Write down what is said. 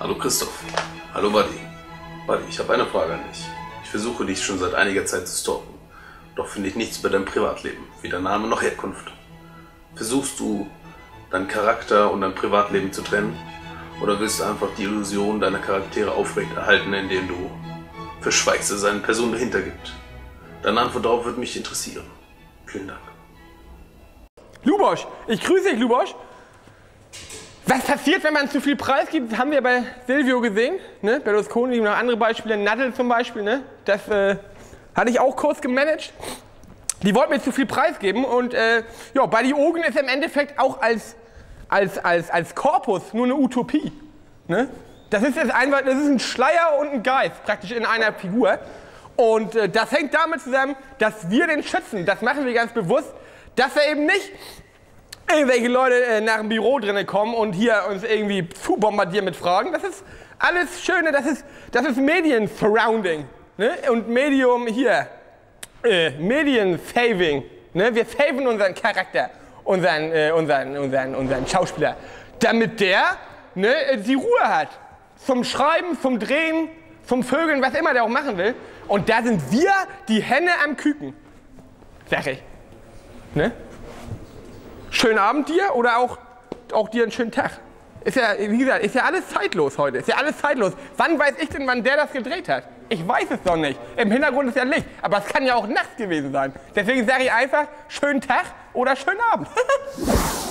Hallo Christoph. Hallo Buddy. Buddy, ich habe eine Frage an dich. Ich versuche dich schon seit einiger Zeit zu stalken. Doch finde ich nichts über dein Privatleben, weder Name noch Herkunft. Versuchst du, deinen Charakter und dein Privatleben zu trennen? Oder willst du einfach die Illusion deiner Charaktere aufrechterhalten, indem du verschweigst, dass es eine Person dahinter gibt? Deine Antwort darauf würde mich interessieren. Vielen Dank. Lubosch, ich grüße dich, Lubosch. Was passiert, wenn man zu viel Preis gibt, haben wir bei Silvio gesehen. Ne? Berlusconi, noch andere Beispiele, Nadel zum Beispiel. Ne? Das äh, hatte ich auch kurz gemanagt. Die wollten mir zu viel Preis geben und äh, ja, Ogen ist im Endeffekt auch als, als, als, als Korpus nur eine Utopie. Ne? Das, ist jetzt einfach, das ist ein Schleier und ein Geist praktisch in einer Figur. Und äh, das hängt damit zusammen, dass wir den schützen. Das machen wir ganz bewusst, dass er eben nicht irgendwelche Leute äh, nach dem Büro drinnen kommen und hier uns irgendwie zu bombardieren mit Fragen. Das ist alles Schöne, das ist, das ist Medien-Surrounding. Ne? Und Medium hier, äh, Medien-Saving. Ne? Wir saven unseren Charakter, unseren, äh, unseren, unseren, unseren Schauspieler, damit der ne, die Ruhe hat. Zum Schreiben, zum Drehen, zum Vögeln, was immer der auch machen will. Und da sind wir die Henne am Küken. Sag ich. Ne? Schönen Abend dir oder auch, auch dir einen schönen Tag. Ist ja, wie gesagt, ist ja alles zeitlos heute. Ist ja alles zeitlos. Wann weiß ich denn, wann der das gedreht hat? Ich weiß es doch nicht. Im Hintergrund ist ja Licht. Aber es kann ja auch nachts gewesen sein. Deswegen sage ich einfach, schönen Tag oder schönen Abend.